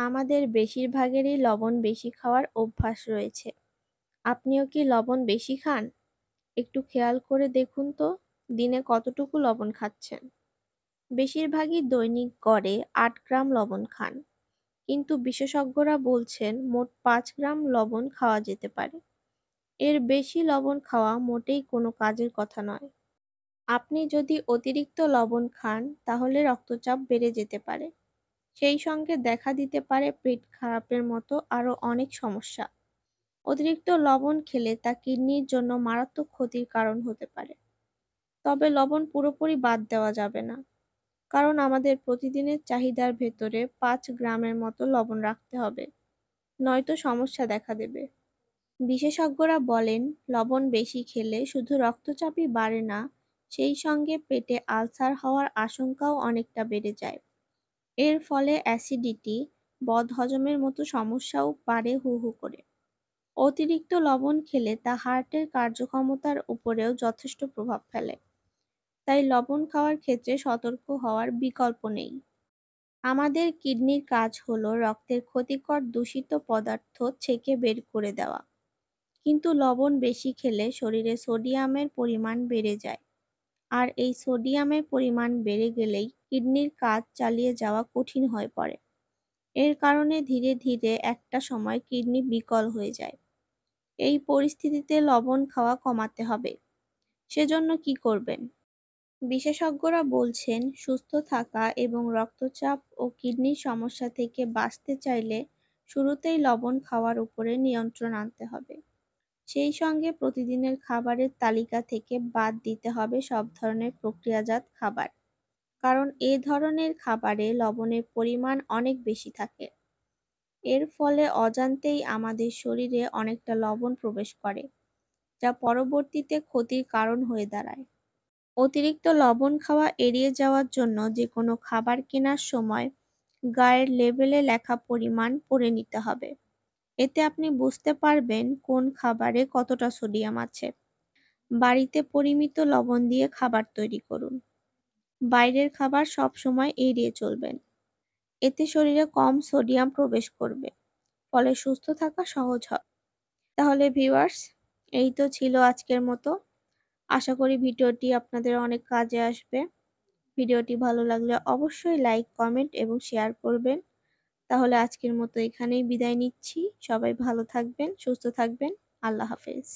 আমাদের বেশিরভাগেরই লবণ বেশি খাওয়ার অভ্যাস রয়েছে। আপনিও কি লবণ বেশি খান? একটু খেয়াল করে দেখুন তো, দিনে কতটুকু লবণ খাচ্ছেন। বেশিরভাগই দৈনিক গড়ে আট গ্রাম লবণ খান, কিন্তু বিশেষজ্ঞরা বলছেন মোট পাঁচ গ্রাম লবণ খাওয়া যেতে পারে। এর বেশি লবণ খাওয়া মোটেই কোনো কাজের কথা নয়। আপনি যদি অতিরিক্ত লবণ খান, তাহলে রক্তচাপ বেড়ে যেতে পারে। সেই সঙ্গে দেখা দিতে পারে পেট খারাপের মতো আরও অনেক সমস্যা। অতিরিক্ত লবণ খেলে তা কিডনির জন্য মারাত্মক ক্ষতির কারণ হতে পারে। তবে লবণ পুরোপুরি বাদ দেওয়া যাবে না। কারণ আমাদের প্রতিদিনের চাহিদার ভেতরে পাঁচ গ্রামের মতো লবণ রাখতে হবে। নয়তো সমস্যা দেখা দেবে। বিশেষজ্ঞরা বলেন, লবণ বেশি খেলে শুধু রক্তচাপই বাড়ে না, সেই সঙ্গে পেটে আলসার হওয়ার আশঙ্কাও অনেকটা বেড়ে যায়। এর ফলে অ্যাসিডিটি বদহজমের মতো সমস্যাও বাড়ে হু হু করে। অতিরিক্ত লবণ খেলে তা হার্টের কার্যক্ষমতার উপরেও যথেষ্ট প্রভাব ফেলে। তাই লবণ খাওয়ার ক্ষেত্রে সতর্ক হওয়ার বিকল্প নেই। আমাদের কিডনির কাজ হলো রক্তের ক্ষতিকর দূষিত পদার্থ ছেঁকে বের করে দেওয়া। কিন্তু লবণ বেশি খেলে শরীরে সোডিয়ামের পরিমাণ বেড়ে যায়। আর এই সোডিয়ামের পরিমাণ বেড়ে গেলেই কিডনির কাজ চালিয়ে যাওয়া কঠিন হয়ে পড়ে। এর কারণে ধীরে ধীরে একটা সময় কিডনি বিকল হয়ে যায়। এই পরিস্থিতিতে লবণ খাওয়া কমাতে হবে। সেজন্য কি করবেন? বিশেষজ্ঞরা বলছেন, সুস্থ থাকা এবং রক্তচাপ ও কিডনির সমস্যা থেকে বাঁচতে চাইলে শুরুতেই লবণ খাওয়ার উপরে নিয়ন্ত্রণ আনতে হবে। সেই সঙ্গে প্রতিদিনের খাবারের তালিকা থেকে বাদ দিতে হবে সব ধরনের প্রক্রিয়াজাত খাবার। কারণ এ ধরনের খাবারে লবণের পরিমাণ অনেক বেশি থাকে। এর ফলে অজান্তেই আমাদের শরীরে অনেকটা লবণ প্রবেশ করে, যা পরবর্তীতে ক্ষতির কারণ হয়ে দাঁড়ায়। অতিরিক্ত লবণ খাওয়া এড়িয়ে যাওয়ার জন্য যে কোনো খাবার কেনার সময় গায়ের লেবেলে লেখা পরিমাণ পড়ে নিতে হবে। এতে আপনি বুঝতে পারবেন কোন খাবারে কতটা সোডিয়াম আছে। বাড়িতে পরিমিত লবণ দিয়ে খাবার তৈরি করুন। বাইরের খাবার সব সময় এড়িয়ে চলবেন। এতে শরীরে কম সোডিয়াম প্রবেশ করবে, ফলে সুস্থ থাকা সহজ হবে তাহলে ভিউয়ার্স, এই তো ছিল আজকের মতো। আশা করি ভিডিওটি আপনাদের অনেক কাজে আসবে। ভিডিওটি ভালো লাগলে অবশ্যই লাইক, কমেন্ট এবং শেয়ার করবেন। তাহলে আজকের মতো এখানেই বিদায় নিচ্ছি। সবাই ভালো থাকবেন সুস্থ থাকবেন। আল্লাহ হাফেজ।